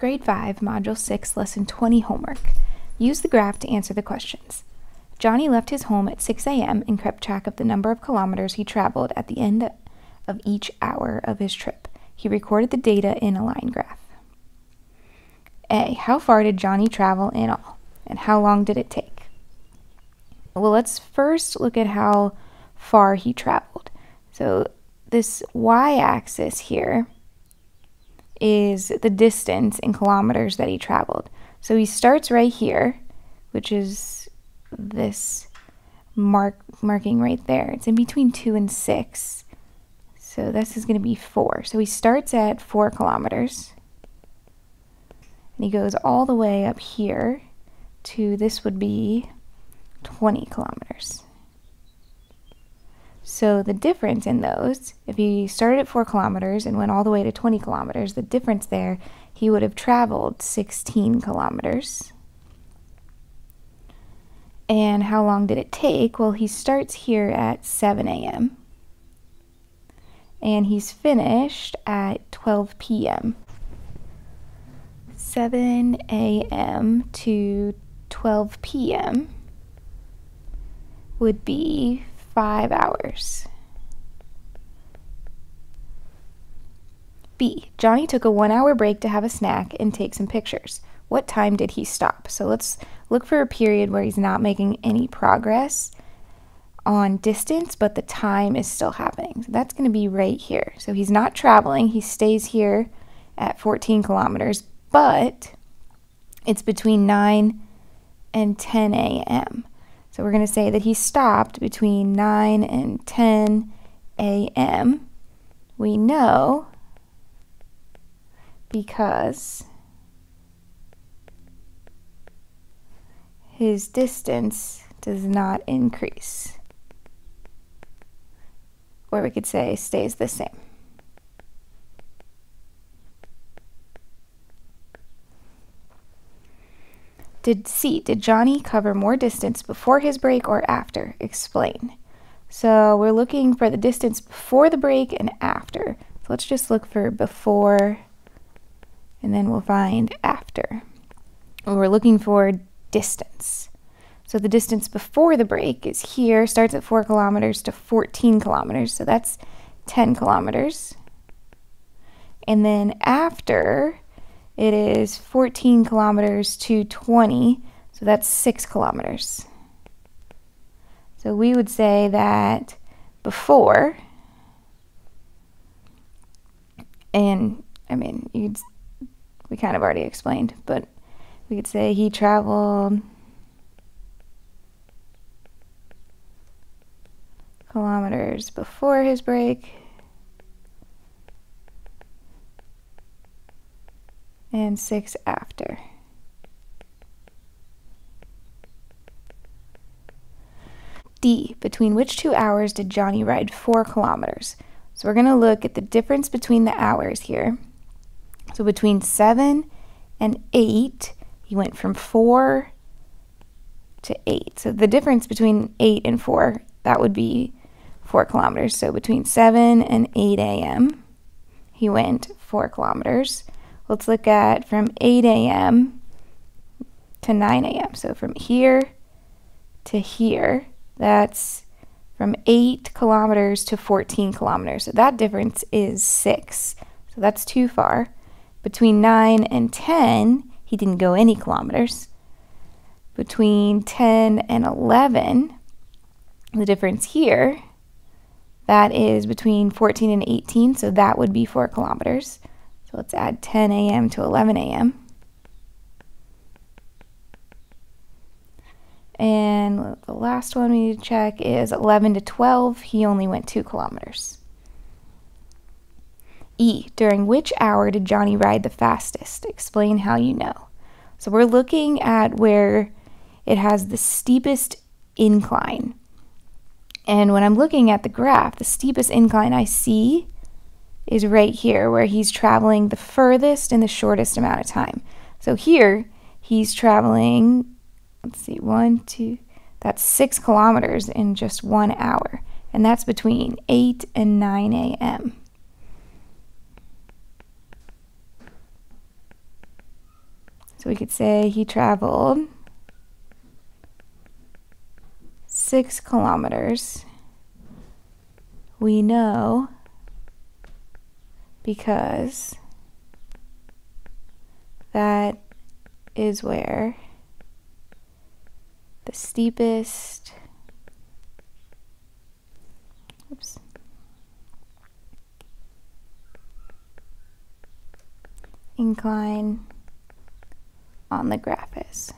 Grade 5, Module 6, Lesson 20 homework. Use the graph to answer the questions. Johnny left his home at 6 a.m. and kept track of the number of kilometers he traveled at the end of each hour of his trip. He recorded the data in a line graph. A. How far did Johnny travel in all? And how long did it take? Well, let's first look at how far he traveled. So this y-axis here is the distance in kilometers that he traveled. So he starts right here, which is this mark marking right there. It's in between 2 and 6. So this is going to be 4. So he starts at 4 kilometers. And he goes all the way up here to this would be 20 kilometers. So the difference in those, if he started at 4 kilometers and went all the way to 20 kilometers, the difference there, he would have traveled 16 kilometers. And how long did it take? Well, he starts here at 7 a.m. And he's finished at 12 p.m. 7 a.m. to 12 p.m. would be five hours. B. Johnny took a one hour break to have a snack and take some pictures. What time did he stop? So let's look for a period where he's not making any progress on distance, but the time is still happening. So that's going to be right here. So he's not traveling, he stays here at 14 kilometers, but it's between 9 and 10 a.m. So we're going to say that he stopped between 9 and 10 a.m. We know because his distance does not increase. Or we could say stays the same. Did C, did Johnny cover more distance before his break or after? Explain. So we're looking for the distance before the break and after. So let's just look for before and then we'll find after. We're looking for distance. So the distance before the break is here, starts at 4 kilometers to 14 kilometers. So that's 10 kilometers. And then after it is 14 kilometers to 20, so that's 6 kilometers. So we would say that before, and I mean, you'd, we kind of already explained, but we could say he traveled kilometers before his break and 6 after. D. Between which two hours did Johnny ride 4 kilometers? So we're going to look at the difference between the hours here. So between 7 and 8, he went from 4 to 8. So the difference between 8 and 4, that would be 4 kilometers. So between 7 and 8 a.m., he went 4 kilometers. Let's look at from 8 a.m. to 9 a.m. So from here to here, that's from 8 kilometers to 14 kilometers. So that difference is 6. So that's too far. Between 9 and 10, he didn't go any kilometers. Between 10 and 11, the difference here, that is between 14 and 18, so that would be 4 kilometers. So let's add 10 a.m. to 11 a.m. And the last one we need to check is 11 to 12. He only went 2 kilometers. E. During which hour did Johnny ride the fastest? Explain how you know. So we're looking at where it has the steepest incline. And when I'm looking at the graph, the steepest incline I see is right here where he's traveling the furthest in the shortest amount of time. So here he's traveling, let's see, one, two, that's six kilometers in just one hour. And that's between 8 and 9 a.m. So we could say he traveled six kilometers. We know because that is where the steepest oops incline on the graph is.